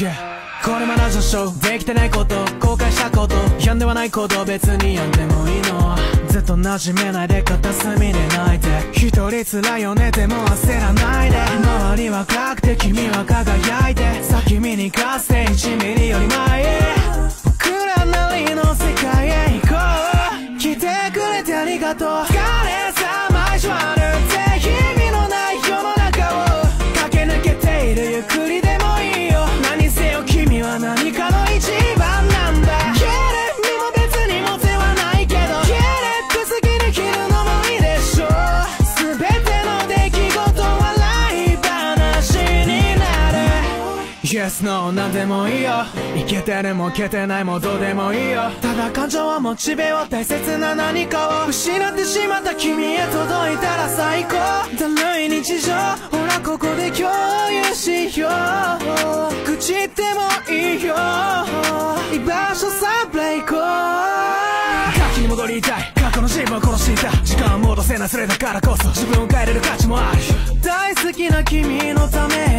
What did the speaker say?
Yeah. これまだ序章できてないこと後悔したこと。病んではないこと別に病んでもいいの。ずっと馴染めないで片隅で泣いて。一人辛いよねでも焦らないで。周りは暗くて君は輝いて。先見にかつて1ミリより前へ。僕らなりの世界へ行こう。来てくれてありがとう。Yes, no, なんでもいいよ。いけてるもけてないもどうでもいいよ。ただ感情はモチベを大切な何かを。失ってしまった君へ届いたら最高。だるい日常。ほらここで共有しよう。愚痴ってもいいよ。居場所さブレイク過去に戻りたい。過去の自分を殺していた。時間を戻せない。それだからこそ自分を変えれる価値もある。大好きな君のため